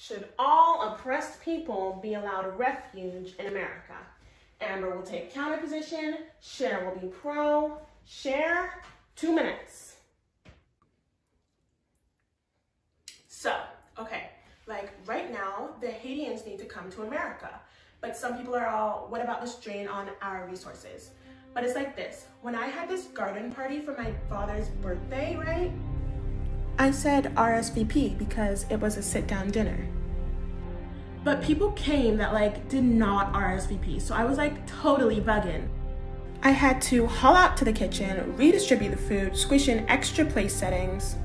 Should all oppressed people be allowed refuge in America? Amber will take counter position. Cher will be pro. Cher, two minutes. So, okay, like right now, the Haitians need to come to America. But some people are all, what about the strain on our resources? But it's like this, when I had this garden party for my father's birthday, right? I said RSVP because it was a sit down dinner. But people came that like did not RSVP, so I was like totally bugging. I had to haul out to the kitchen, redistribute the food, squish in extra place settings.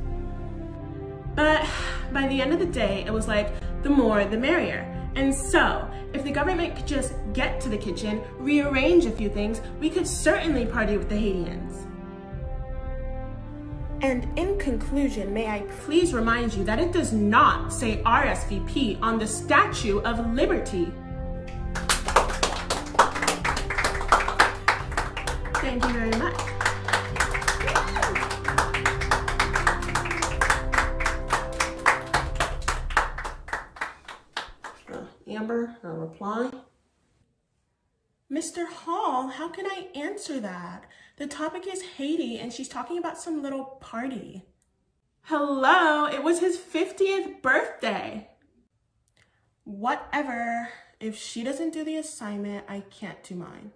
But by the end of the day, it was like the more the merrier. And so, if the government could just get to the kitchen, rearrange a few things, we could certainly party with the Haitians. And in conclusion, may I please remind you that it does not say RSVP on the Statue of Liberty. Thank you very much. Uh, Amber, a reply. Mr. Hall, how can I answer that? The topic is Haiti and she's talking about some little party. Hello, it was his 50th birthday. Whatever. If she doesn't do the assignment, I can't do mine.